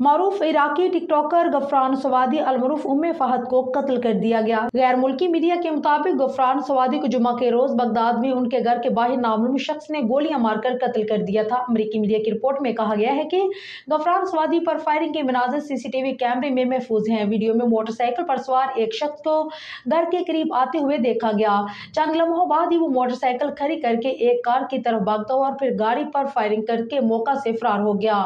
मारूफ इराकी TikToker Ghufran Sawadi अलमरूफ Umm Fahad को कत्ल कर दिया गया। गैर मुल्की मीडिया के मुताबिक गफरान सवादी को जुमा के रोज बगदाद में उनके घर के बाहर नामूम शख्स ने गोलियाँ मारकर कत्ल कर दिया था। अमरीकी मीडिया की रिपोर्ट में कहा गया है कि गफरान सवादी पर फायरिंग के मनाजर सीसीटीवी कैमरे में महफूज हैं। वीडियो में मोटरसाइकिल पर सवार एक शख्स को घर के करीब आते हुए देखा गया। चंद लम्हों बाद ही वो मोटरसाइकिल खड़ी करके एक कार की तरफ़ भागता हुआ और फिर गाड़ी पर फायरिंग करके मौका से फरार हो गया।